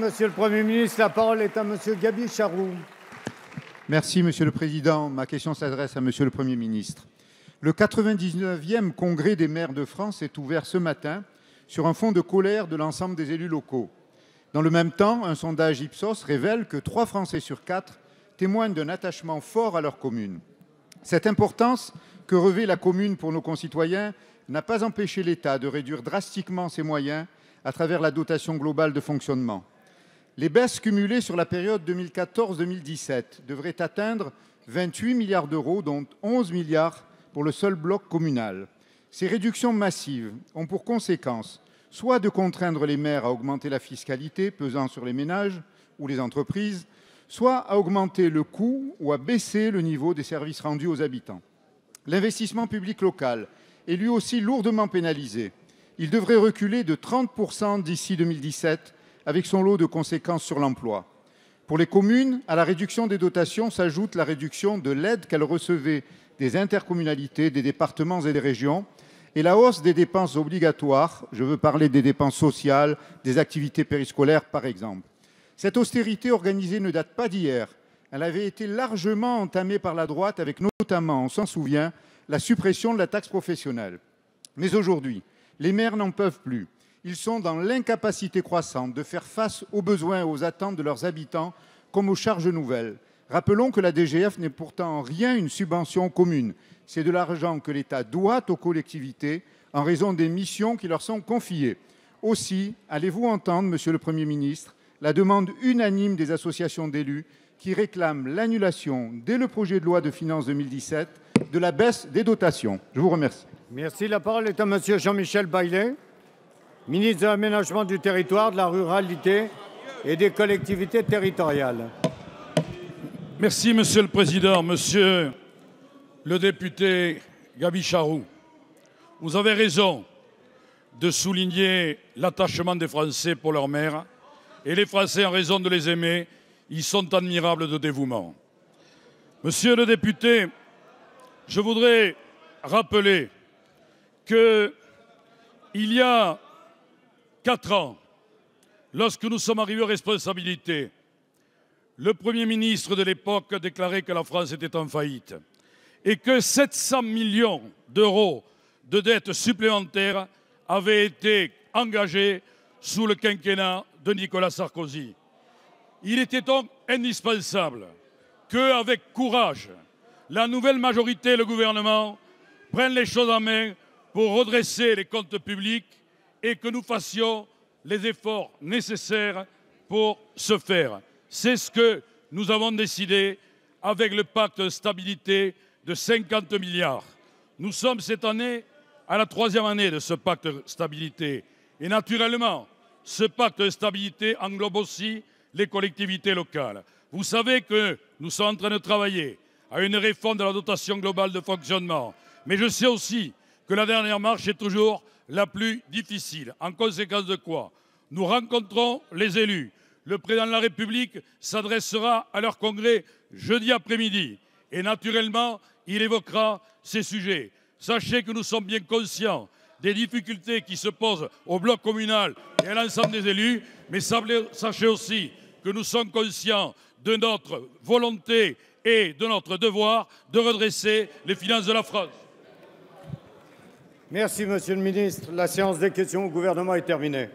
Monsieur le Premier ministre, la parole est à Monsieur Gabi Charroux. Merci Monsieur le Président. Ma question s'adresse à Monsieur le Premier ministre. Le 99e congrès des maires de France est ouvert ce matin sur un fond de colère de l'ensemble des élus locaux. Dans le même temps, un sondage Ipsos révèle que 3 Français sur 4 témoignent d'un attachement fort à leur commune. Cette importance que revêt la commune pour nos concitoyens n'a pas empêché l'État de réduire drastiquement ses moyens à travers la dotation globale de fonctionnement. Les baisses cumulées sur la période 2014-2017 devraient atteindre 28 milliards d'euros, dont 11 milliards pour le seul bloc communal. Ces réductions massives ont pour conséquence soit de contraindre les maires à augmenter la fiscalité pesant sur les ménages ou les entreprises, soit à augmenter le coût ou à baisser le niveau des services rendus aux habitants. L'investissement public local est lui aussi lourdement pénalisé. Il devrait reculer de 30% d'ici 2017 avec son lot de conséquences sur l'emploi. Pour les communes, à la réduction des dotations s'ajoute la réduction de l'aide qu'elles recevaient des intercommunalités, des départements et des régions, et la hausse des dépenses obligatoires. Je veux parler des dépenses sociales, des activités périscolaires, par exemple. Cette austérité organisée ne date pas d'hier. Elle avait été largement entamée par la droite, avec notamment, on s'en souvient, la suppression de la taxe professionnelle. Mais aujourd'hui, les maires n'en peuvent plus. Ils sont dans l'incapacité croissante de faire face aux besoins et aux attentes de leurs habitants comme aux charges nouvelles. Rappelons que la DGF n'est pourtant en rien une subvention commune. C'est de l'argent que l'État doit aux collectivités en raison des missions qui leur sont confiées. Aussi, allez-vous entendre, monsieur le Premier ministre, la demande unanime des associations d'élus qui réclament l'annulation, dès le projet de loi de finances 2017, de la baisse des dotations Je vous remercie. Merci. La parole est à Monsieur Jean-Michel Baillet ministre de l'aménagement du territoire, de la ruralité et des collectivités territoriales. Merci, Monsieur le Président. Monsieur le député Gabi Charroux, vous avez raison de souligner l'attachement des Français pour leur mère. Et les Français, en raison de les aimer, ils sont admirables de dévouement. Monsieur le député, je voudrais rappeler qu'il y a quatre ans, lorsque nous sommes arrivés aux responsabilités, le Premier ministre de l'époque déclarait que la France était en faillite et que 700 millions d'euros de dettes supplémentaires avaient été engagés sous le quinquennat de Nicolas Sarkozy. Il était donc indispensable qu'avec courage, la nouvelle majorité et le gouvernement prennent les choses en main pour redresser les comptes publics et que nous fassions les efforts nécessaires pour ce faire. C'est ce que nous avons décidé avec le pacte de stabilité de 50 milliards. Nous sommes cette année à la troisième année de ce pacte de stabilité. Et naturellement, ce pacte de stabilité englobe aussi les collectivités locales. Vous savez que nous sommes en train de travailler à une réforme de la dotation globale de fonctionnement. Mais je sais aussi que la dernière marche est toujours la plus difficile. En conséquence de quoi Nous rencontrons les élus. Le président de la République s'adressera à leur congrès jeudi après-midi. Et naturellement, il évoquera ces sujets. Sachez que nous sommes bien conscients des difficultés qui se posent au bloc communal et à l'ensemble des élus, mais sachez aussi que nous sommes conscients de notre volonté et de notre devoir de redresser les finances de la France. Merci, Monsieur le ministre. La séance des questions au gouvernement est terminée.